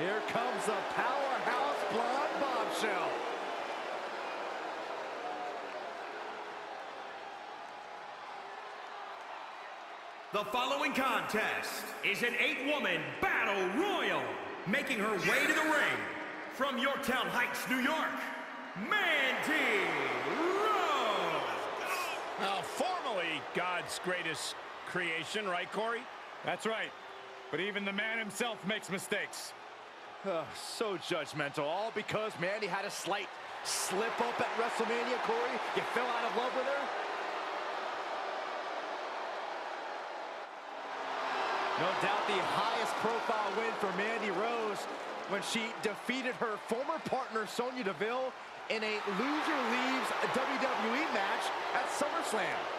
Here comes the powerhouse blonde bombshell. The following contest is an eight-woman battle royal, making her way to the ring from Yorktown Heights, New York, Mandy Rose. Now, formerly God's greatest creation, right, Corey? That's right. But even the man himself makes mistakes. Uh, so judgmental, all because Mandy had a slight slip up at WrestleMania, Corey. You fell out of love with her? No doubt the highest profile win for Mandy Rose when she defeated her former partner Sonya Deville in a loser leaves WWE match at SummerSlam.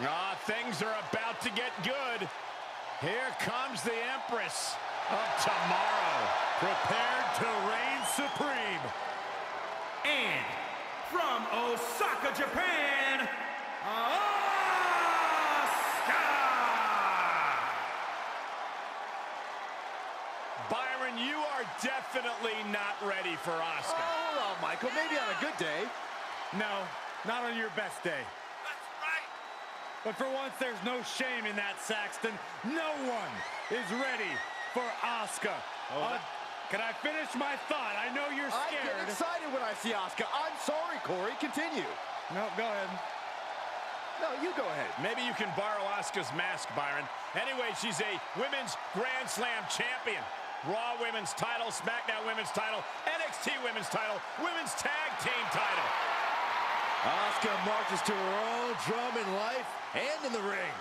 Ah, things are about to get good. Here comes the Empress of Tomorrow, prepared to reign supreme. And from Osaka, Japan, Asuka! Byron, you are definitely not ready for Asuka. Oh, Asuka. hold on, Michael. Maybe on a good day. No, not on your best day. But for once, there's no shame in that, Saxton. No one is ready for Asuka. Uh, can I finish my thought? I know you're scared. I get excited when I see Asuka. I'm sorry, Corey. Continue. No, go ahead. No, you go ahead. Maybe you can borrow Asuka's mask, Byron. Anyway, she's a women's Grand Slam champion. Raw women's title, SmackDown women's title, NXT women's title, women's tag team title. Asuka marches to her own drum in life and in the ring.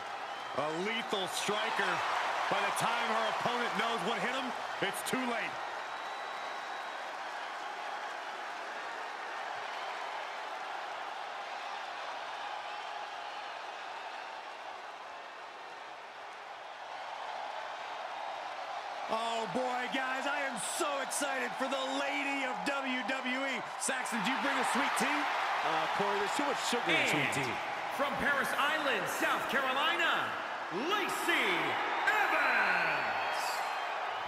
A lethal striker. By the time her opponent knows what hit him, it's too late. Oh boy, guys, I am so excited for the lady of WWE. Saxton, do you bring a sweet tea? Uh, Corey, there's too much sugar in sweet tea. from Parris Island, South Carolina, Lacey Evans.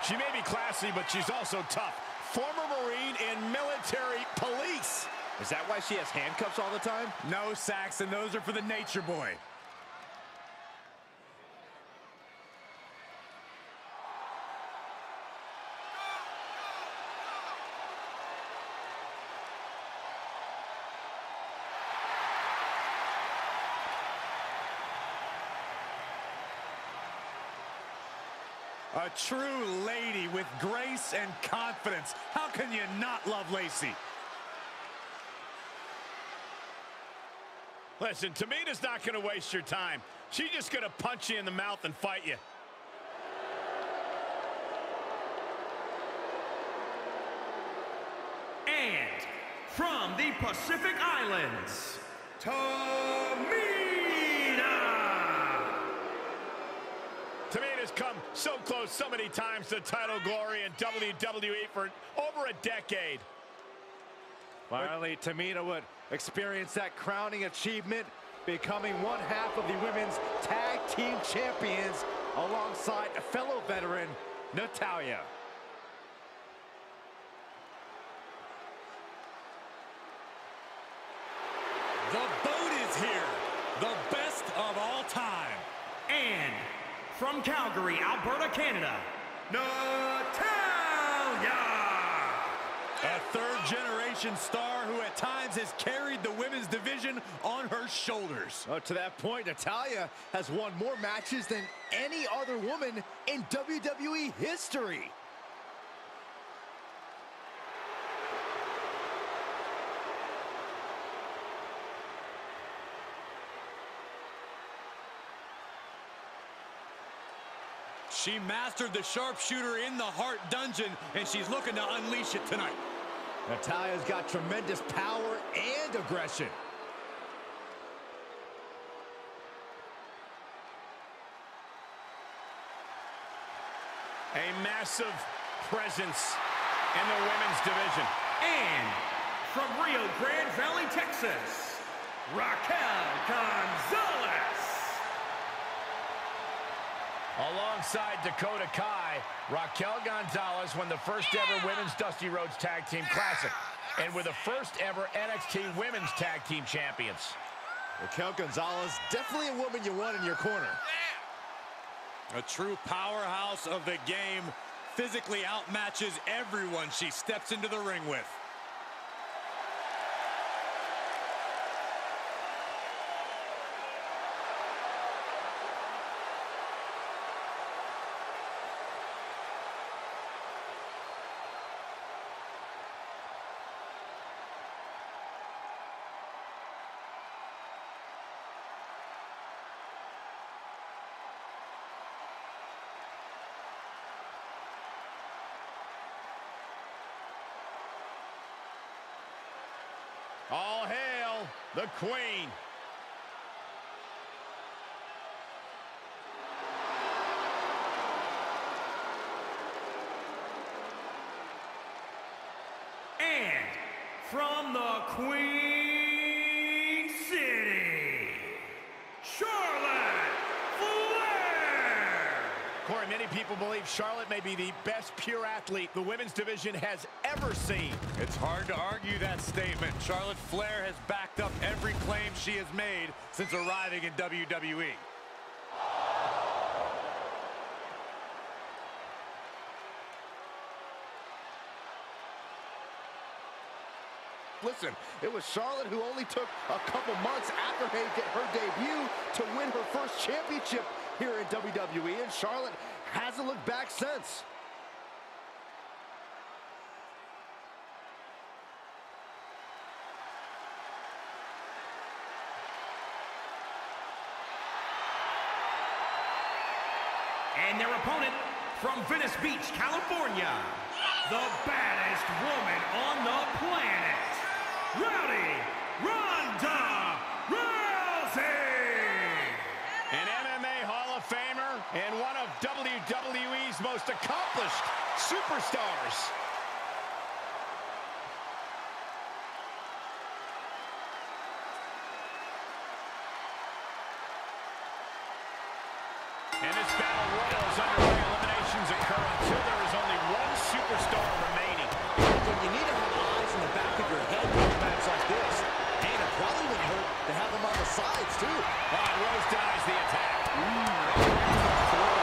She may be classy, but she's also tough. Former Marine and military police. Is that why she has handcuffs all the time? No, Saxton, those are for the nature boy. A true lady with grace and confidence. How can you not love Lacey? Listen, Tamina's not going to waste your time. She's just going to punch you in the mouth and fight you. And from the Pacific Islands, Tamina. Tamina's come so close so many times to title glory in WWE for over a decade. Finally, Tamina would experience that crowning achievement, becoming one half of the women's tag team champions alongside a fellow veteran Natalya. The boat is here. The best of all time. And from Calgary, Alberta, Canada, Natalya. A third generation star who at times has carried the women's division on her shoulders. Uh, to that point, Natalya has won more matches than any other woman in WWE history. She mastered the sharpshooter in the Hart Dungeon, and she's looking to unleash it tonight. Natalya's got tremendous power and aggression. A massive presence in the women's division. And from Rio Grande Valley, Texas, Raquel Gonzalez. Alongside Dakota Kai, Raquel Gonzalez won the first ever Women's Dusty Rhodes Tag Team Classic and were the first ever NXT Women's Tag Team Champions. Raquel Gonzalez, definitely a woman you want in your corner. A true powerhouse of the game, physically outmatches everyone she steps into the ring with. All hail the Queen. And from the Queen City, Charlotte Flair. Corey, many people believe Charlotte may be the best pure athlete the women's division has ever seen. It's hard to argue that statement. Charlotte Flair has backed up every claim she has made since arriving in. WWE. Listen, it was Charlotte who only took a couple months after her debut to win her first championship here in WWE, and Charlotte hasn't looked back since. Opponent from Venice Beach, California, the baddest woman on the planet, Rowdy Ronda Rousey. An MMA Hall of Famer and one of WWE's most accomplished superstars. And this battle royal is underway. Eliminations occur until there is only one superstar remaining. When you need to have eyes in the back of your head in a match like this, and it probably would hurt to have them on the sides, too. And Rose denies the attack. What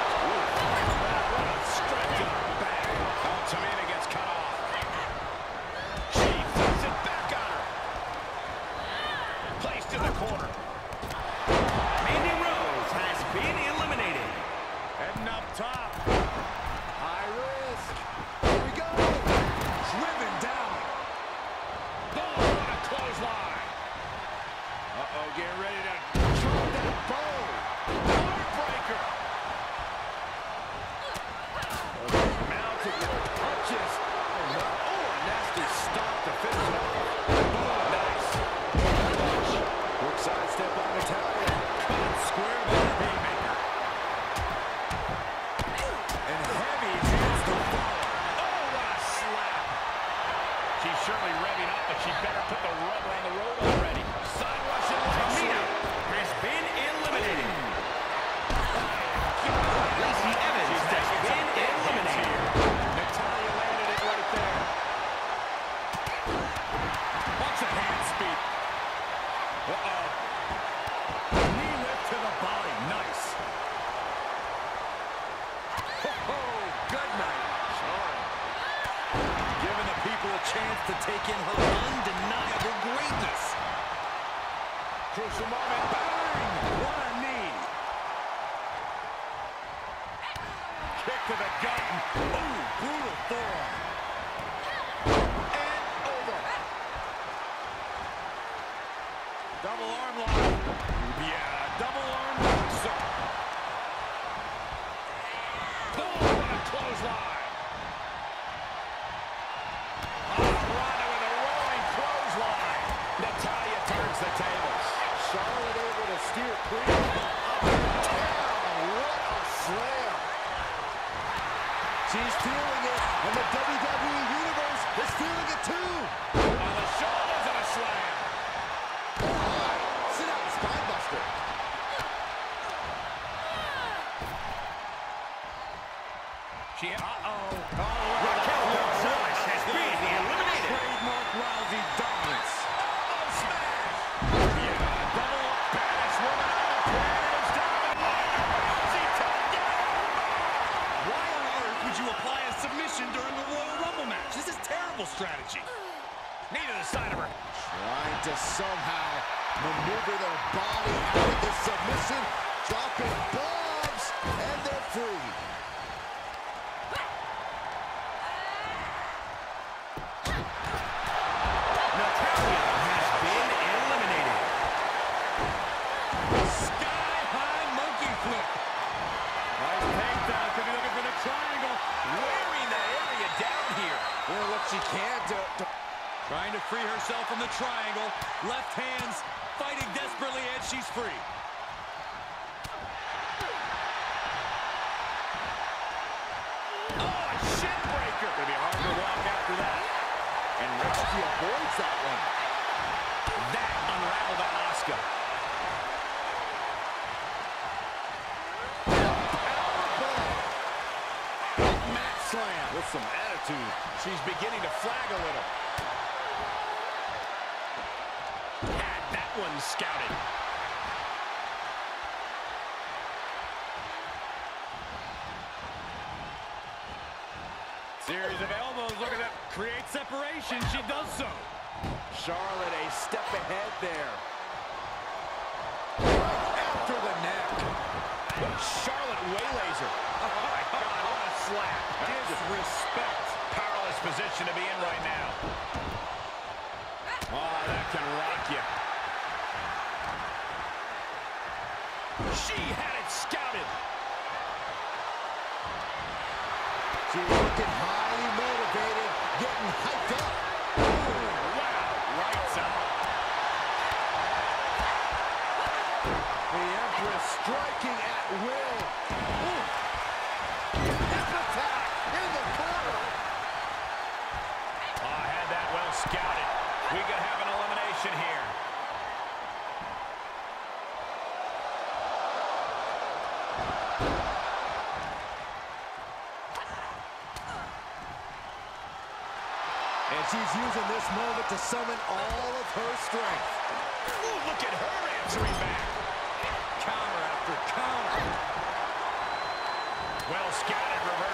She's feeling is strategy. Knee to the side of her. Trying to somehow maneuver their body out of this submission. Dropping bombs, and they're free. Natalya has been eliminated. Sky high monkey flip. Nice takedown. Could be looking for the triangle. Wearing that area down here. Doing what she can to, to Trying to free herself from the triangle. Left hands fighting desperately, and she's free. Oh, a shin breaker. Gonna be hard to walk after that. and Rousey avoids that one. That unraveled on Asuka. Mat slam with some attitude. She's beginning to flag a little. Had that one scouted. Series of elbows looking to create separation. She does so. Charlotte a step ahead there. After the neck. Charlotte waylays her. Oh my God, what a slap. Disrespect. Position to be in right now. Oh, that can rock you. She had it scouted. She's looking highly motivated, getting hyped up. Wow, lights out. The Empress striking at will. Ooh. Hip attack in the corner. Oh, had that well scouted. We could have an elimination here. And she's using this moment to summon all of her strength. Ooh, look at her answering back. Counter after counter. Well scouted reversal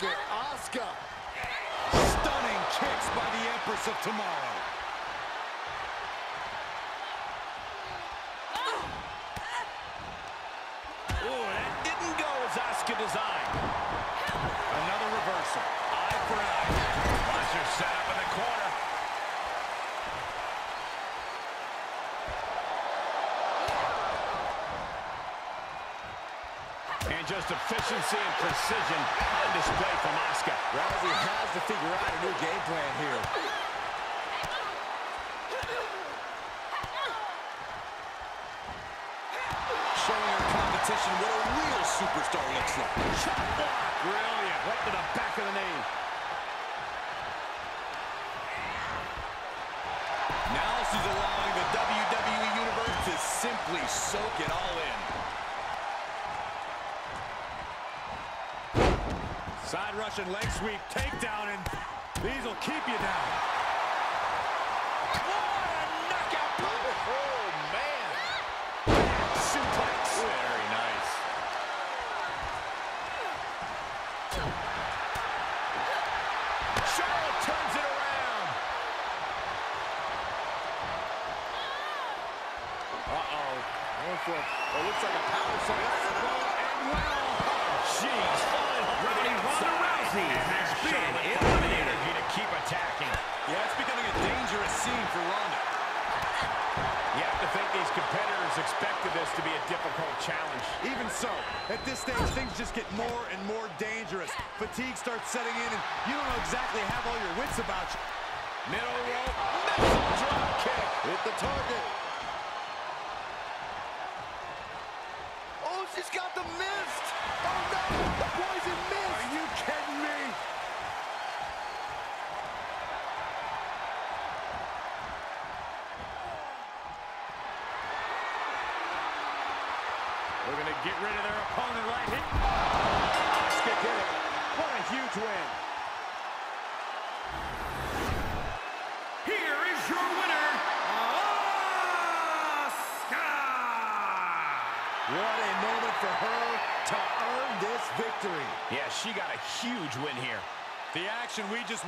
Look at Asuka. Stunning kicks by the Empress of Tomorrow. Ooh, that didn't go as Asuka designed. Another reversal. Eye for eye. Watch set up in the corner. And just efficiency and precision on display from Asuka. Rousey has to figure out a new game plan here. Showing her competition what a real superstar looks like. Chop block. Brilliant. Right to the back of the knee. Now she's allowing the WWE Universe to simply soak it all in. Side Russian leg sweep, takedown, and these will keep you down. What a knockout blow. Oh, man. Suplex. Very nice. Charlotte turns it around. Uh-oh. Going for it. It looks like a power slam. And well, jeez, Ronda Rousey has been eliminated. to keep attacking. Yeah, it's becoming a dangerous scene for Ronda. You have to think these competitors expected this to be a difficult challenge. Even so, at this stage, things just get more and more dangerous. Fatigue starts setting in, and you don't know exactly have all your wits about you. Middle rope, missile drop kick. Hit the target. Get rid of their opponent right here. Asuka did it. What a huge win. Here is your winner, Asuka! What a moment for her to earn this victory. Yeah, she got a huge win here. The action we just